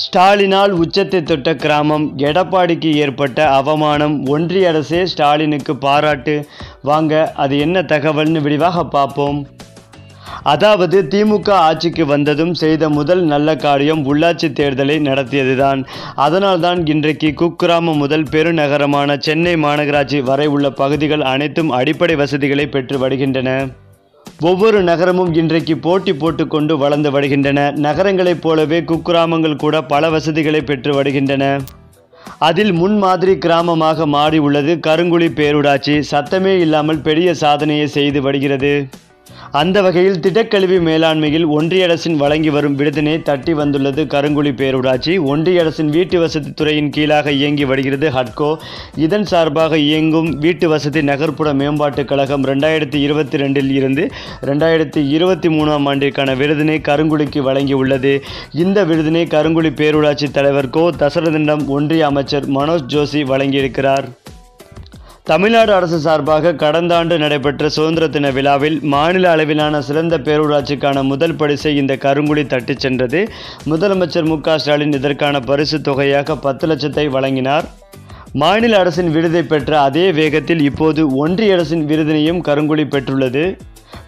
ஸ்டாலினால் உச்சத்தை தொட்ட கிராமம் எடப்பாடிக்கு ஏற்பட்ட அவமானம் ஒன்றிய அரசே ஸ்டாலினுக்கு பாராட்டு. வாங்க அது என்ன தகவல்னு விரிவாக பார்ப்போம். அதாவது திமுக ஆட்சிக்கு வந்ததும் செய்த முதல் நல்ல காரியம் உள்ளாட்சி தேர்தலை நடத்தியதுதான். அதனால்தான் இன்றைக்கு குக்கிராமம் முதல் பெருநகரமான சென்னை மாநகராட்சி வரை உள்ள பகுதிகள் அனைத்தும் அடிப்படை வசதிகளை பெற்று வருகின்றன. ஒவ்வொரு நகரமும் இன்றைக்கு போட்டி போட்டுக்கொண்டு வளர்ந்து வருகின்றன. நகரங்களைப் போலவே குக்கிராமங்கள் கூட பல வசதிகளை பெற்று வருகின்றன. அதில் முன்மாதிரி கிராமமாக மாறி உள்ளது கருங்குழி பேரூராட்சி. சத்தமே இல்லாமல் பெரிய சாதனையை செய்து வருகிறது. அந்த வகையில் திடக்கழிவு மேலாண்மையில் ஒன்றிய அரசின் வழங்கி வரும் விருதினை தட்டி வந்துள்ளது கருங்குழி பேரூராட்சி. ஒன்றிய அரசின் வீட்டு வசதி துறையின் கீழாக இயங்கி வருகிறது ஹட்கோ. இதன் சார்பாக இயங்கும் வீட்டு வசதி நகர்ப்புற மேம்பாட்டுக் கழகம் ரெண்டாயிரத்தி இருபத்தி ரெண்டில் இருந்து ரெண்டாயிரத்தி இருபத்தி மூணாம் ஆண்டிற்கான விருதினை கருங்குழிக்கு வழங்கியுள்ளது. இந்த விருதினை கருங்குழி பேரூராட்சி தலைவர் கோ. தசரதனிடம் ஒன்றிய அமைச்சர் மனோஜ் ஜோஷி வழங்கியிருக்கிறார். தமிழ்நாடு அரசு சார்பாக கடந்த ஆண்டு நடைபெற்ற சுதந்திர தின விழாவில் மாநில அளவிலான சிறந்த பேரூராட்சிக்கான முதல் பரிசை இந்த கருங்குழி தட்டிச் சென்றது. முதலமைச்சர் மு ஸ்டாலின் இதற்கான பரிசு தொகையாக பத்து லட்சத்தை வழங்கினார். மாநில அரசின் விருதை பெற்ற அதே வேகத்தில் இப்போது ஒன்றிய அரசின் விருதினையும் கருங்குழி பெற்றுள்ளது.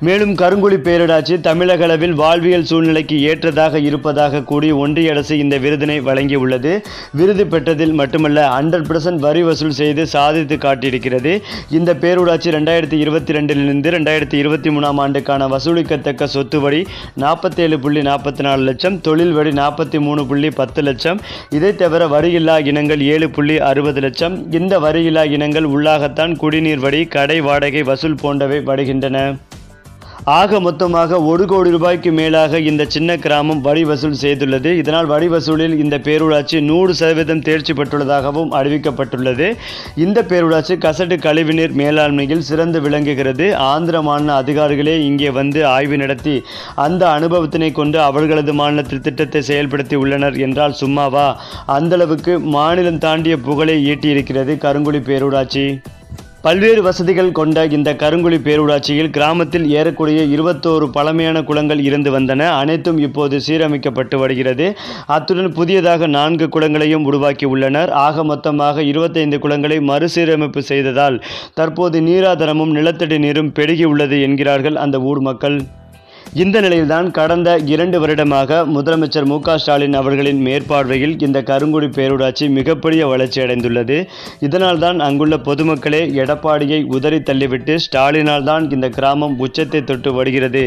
மேலும் கருங்குழி பேரூராட்சி தமிழக அளவில் வாழ்வியல் சூழ்நிலைக்கு ஏற்றதாக இருப்பதாக கூறி ஒன்றிய அரசு இந்த விருதினை வழங்கியுள்ளது. விருது பெற்றதில் மட்டுமல்ல ஹண்ட்ரட் பர்சன்ட் வரி வசூல் செய்து சாதித்து காட்டியிருக்கிறது. இந்த பேரூராட்சி ரெண்டாயிரத்தி இருபத்தி ரெண்டிலிருந்து ரெண்டாயிரத்தி இருபத்தி மூணாம் ஆண்டுக்கான வசூலிக்கத்தக்க சொத்து வரி நாற்பத்தேழு புள்ளி நாற்பத்தி நாலு லட்சம் தொழில் வரி நாற்பத்தி மூணு புள்ளி பத்து லட்சம் இதை தவிர வரியில்லா இனங்கள் ஏழு புள்ளி அறுபது லட்சம். இந்த வரியில்லா இனங்கள் உள்ளாகத்தான் குடிநீர் வரி கடை வாடகை வசூல் போன்றவை வருகின்றன ஆக மொத்தமாக ஒரு கோடி ரூபாய்க்கு மேலாக இந்த சின்ன கிராமம் வரி வசூல் செய்துள்ளது. இதனால் வரி வசூலில் இந்த பேரூராட்சி நூறு சதவீதம் தேர்ச்சி பெற்றுள்ளதாகவும் அறிவிக்கப்பட்டுள்ளது. இந்த பேரூராட்சி கசடு கழிவுநீர் மேலாண்மையில் சிறந்து விளங்குகிறது. ஆந்திர மாநில அதிகாரிகளே இங்கே வந்து ஆய்வு நடத்தி அந்த அனுபவத்தினை கொண்டு அவர்களது மாநிலத்தில் திட்டத்தை செயல்படுத்தி உள்ளனர் என்றால் சும்மாவா? அந்தளவுக்கு மாநிலம் தாண்டிய புகழை ஈட்டியிருக்கிறது கருங்குடி பேரூராட்சி. பல்வேறு வசதிகள் கொண்ட இந்த கருங்குழி பேரூராட்சியில் கிராமத்தில் ஏறக்குறைய இருபத்தோரு பழமையான குளங்கள் இருந்து வந்தன. அனைத்தும் இப்போது சீரமைக்கப்பட்டு வருகிறது. அத்துடன் புதியதாக நான்கு குளங்களையும் உருவாக்கி உள்ளனர். ஆக மொத்தமாக இருபத்தைந்து குளங்களை மறுசீரமைப்பு செய்ததால் தற்போது நீராதாரமும் நிலத்தடி நீரும் பெருகி உள்ளது என்கிறார்கள் அந்த ஊர் மக்கள். இந்த நிலையில்தான் கடந்த இரண்டு வருடமாக முதலமைச்சர் மு ஸ்டாலின் அவர்களின் மேற்பார்வையில் இந்த கருங்குடி பேரூராட்சி மிகப்பெரிய வளர்ச்சி அடைந்துள்ளது. இதனால் தான் அங்குள்ள பொதுமக்களே எடப்பாடியை உதறி தள்ளிவிட்டு ஸ்டாலினால் தான் இந்த கிராமம் உச்சத்தை தொட்டு வருகிறது.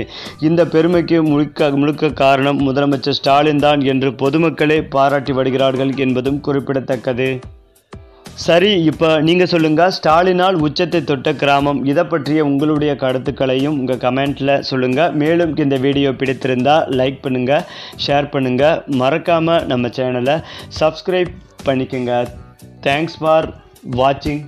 இந்த பெருமைக்கு முழுக்க முழுக்க காரணம் முதலமைச்சர் ஸ்டாலின் தான் என்று பொதுமக்களே பாராட்டி வருகிறார்கள் என்பதும் குறிப்பிடத்தக்கது. சரி இப்போ நீங்கள் சொல்லுங்கள் ஸ்டாலினால் உச்சத்தை தொட்ட கிராமம். இதை பற்றிய உங்களுடைய கருத்துக்களையும் உங்கள் கமெண்ட்டில் சொல்லுங்கள் மேலும் இந்த வீடியோ பிடித்திருந்தால் லைக் பண்ணுங்கள் ஷேர் பண்ணுங்கள் மறக்காமல் நம்ம சேனலை சப்ஸ்கிரைப் பண்ணிக்கோங்க. தேங்க்ஸ் ஃபார் வாட்சிங்